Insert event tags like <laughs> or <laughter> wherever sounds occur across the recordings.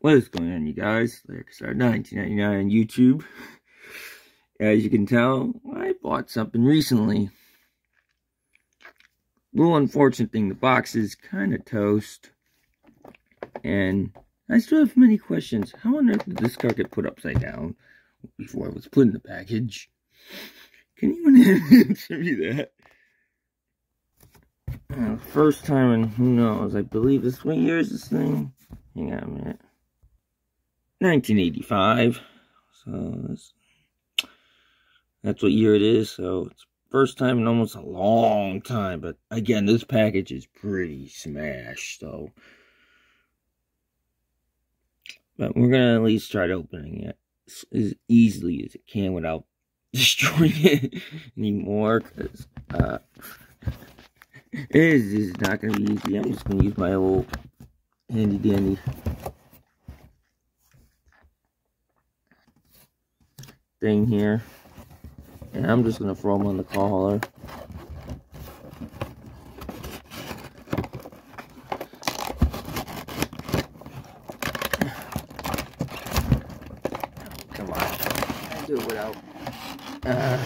What is going on, you guys? Larry Cassar 1999 on YouTube. As you can tell, I bought something recently. Little unfortunate thing, the box is kind of toast. And I still have many questions. How on earth did this car get put upside down before it was put in the package? Can anyone <laughs> answer me that? Uh, first time in who knows, I believe this what year is this thing? Hang on a minute. 1985. So that's, what year it is. So it's first time in almost a long time. But again, this package is pretty smashed. So, but we're gonna at least try to opening it as easily as it can without <laughs> destroying it anymore. Cause uh, it is, is not gonna be easy. I'm just gonna use my old handy dandy thing here. And I'm just going to throw them on the collar. Come on. I do it without uh,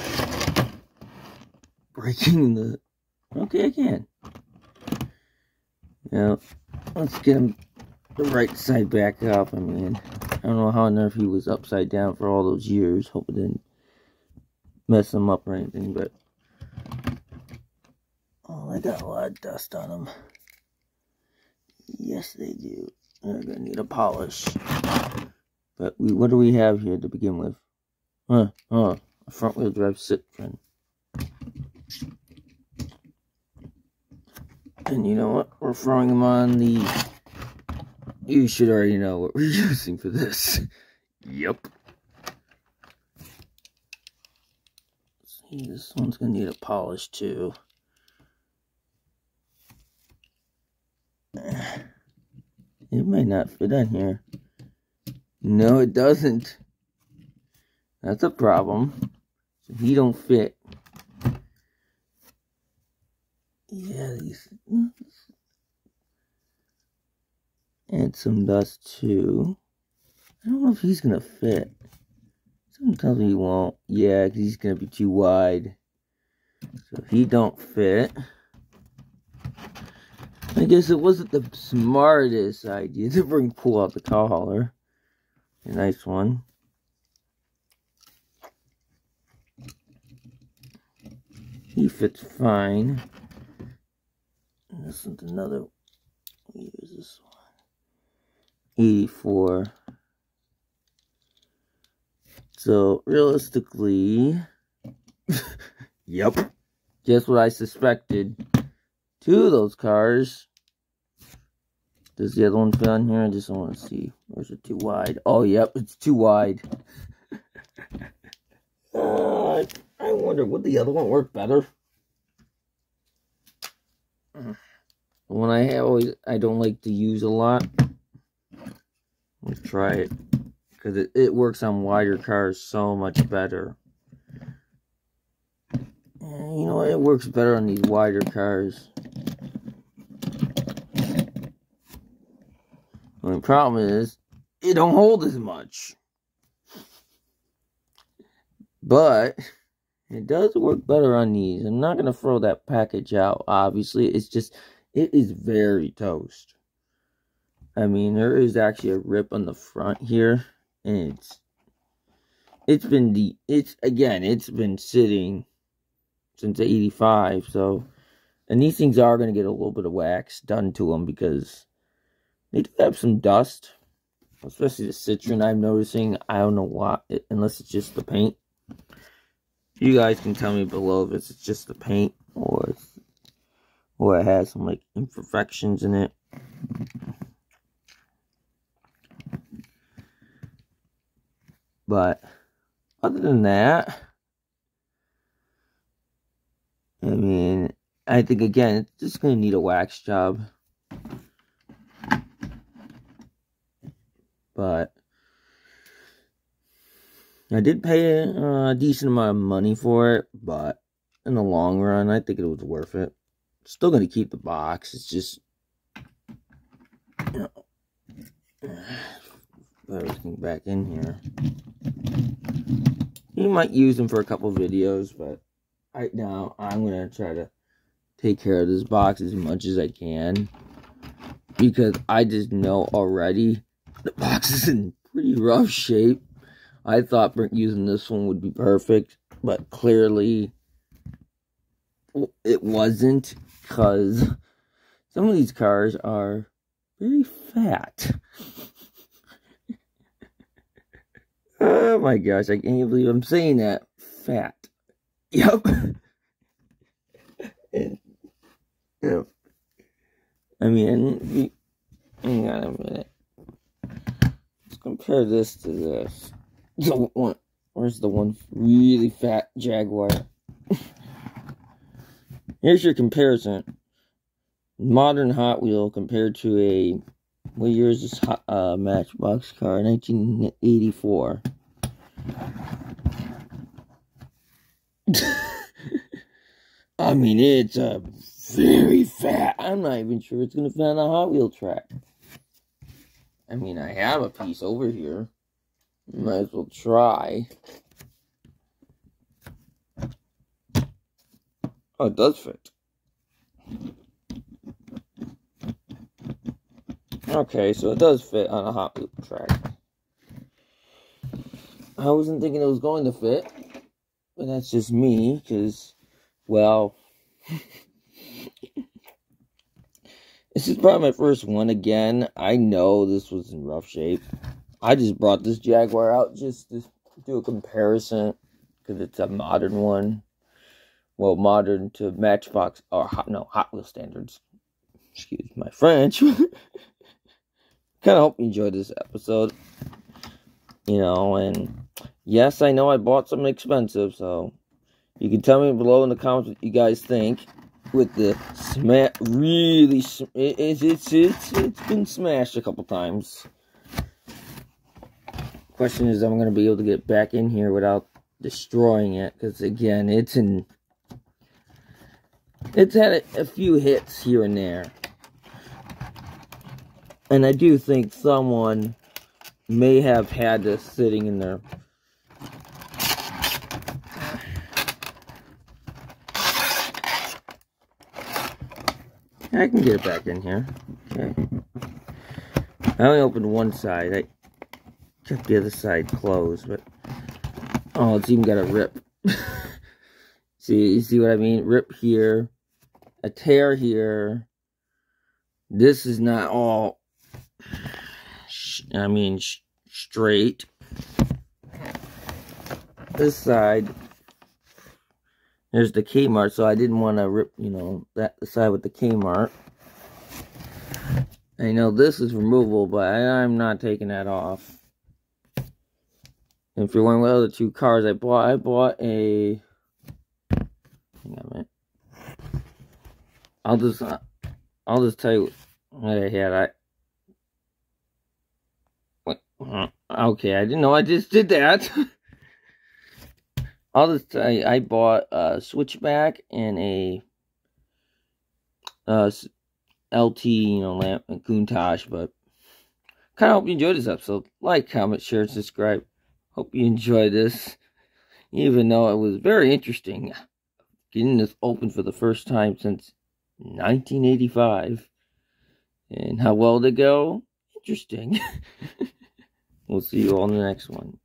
breaking the... Okay, I can. Now, let's get him the right side back up. I mean... I don't know how on earth he was upside down for all those years. Hope it didn't mess him up or anything, but oh, I got a lot of dust on them. Yes, they do. They're gonna need a polish. But we, what do we have here to begin with? Huh? Huh? A front wheel drive Citroen. And you know what? We're throwing them on the you should already know what we're <laughs> using for this. yep. See, this one's gonna need a polish too. <sighs> It might not fit on here. No, it doesn't. That's a problem. So he don't fit. Yeah, these and some dust too. I don't know if he's gonna fit. Me he won't. Yeah, because he's gonna be too wide. So if he don't fit, I guess it wasn't the smartest idea to bring pull out the collar. A nice one. He fits fine. This is another. Use this one. 84. So realistically, <laughs> yep, just what I suspected. Two of those cars. Does the other one fit on here? I just want to see. Or is it too wide? Oh, yep, it's too wide. <laughs> uh, I wonder, would the other one work better? <sighs> One I always, I don't like to use a lot. Let's try it. Because it, it works on wider cars so much better. And you know, it works better on these wider cars. The problem is, it don't hold as much. But, it does work better on these. I'm not going to throw that package out, obviously. It's just, it is very toast. I mean, there is actually a rip on the front here, and it's it's been the it's again it's been sitting since 85 so and these things are going to get a little bit of wax done to them because they do have some dust especially the Citroen i'm noticing. I don't know why unless it's just the paint. You guys can tell me below if it's just the paint or or it has some like imperfections in it But other than that, I mean, I think again, it's just going to need a wax job. But I did pay a decent amount of money for it, but in the long run, I think it was worth it. Still going to keep the box. It's just, you know, everything back in here. You might use them for a couple videos, but right now I'm gonna try to take care of this box as much as I can because I just know already the box <laughs> is in pretty rough shape. I thought using this one would be perfect, but clearly it wasn't because some of these cars are very fat. Oh my gosh, I can't believe I'm saying that. Fat. Yep. <laughs> yep. I mean, hang on a minute. Let's compare this to this. The one, where's the one really fat Jaguar? <laughs> Here's your comparison. Modern Hot Wheel compared to a, what year is this uh, Matchbox car? 1984. <laughs> I mean, it's a very fat. I'm not even sure it's going to fit on a Hot Wheel track. I mean, I have a piece over here. Might as well try. Oh, it does fit. Okay, so it does fit on a Hot Wheel track. I wasn't thinking it was going to fit, but that's just me, because, well, <laughs> this is probably my first one again. I know this was in rough shape. I just brought this Jaguar out just to do a comparison, because it's a modern one well, modern to Matchbox or hot, no Hot Wheel standards. Excuse my French. <laughs> kind of hope you enjoyed this episode. You know, and yes, I know I bought something expensive, so you can tell me below in the comments what you guys think. With the smash, really, it, it's it's it's it's been smashed a couple times. Question is, I'm gonna be able to get back in here without destroying it, because again, it's in it's had a, a few hits here and there. And I do think someone may have had this sitting in there. I can get it back in here. Okay. I only opened one side. I kept the other side closed, but oh, it's even got a rip. <laughs> see, you see what I mean? Rip here, a tear here. This is not all, I mean, straight. This side, there's the Kmart, so I didn't want to rip, you know, that side with the Kmart. I know this is removable, but I, am not taking that off. If you're wondering what other two cars I bought, I bought a, hang on a minute. I'll just I'll just tell you what I had. I uh, okay, I didn't know I just did that. <laughs> I'll just I bought a switchback and a uh, LT, you know, lamp and Countach, but kind of hope you enjoyed this episode. Like, comment, share, and subscribe. Hope you enjoyed this, even though it was very interesting getting this open for the first time since 1985. And how well they go? Interesting. <laughs> we'll see you all in the next one.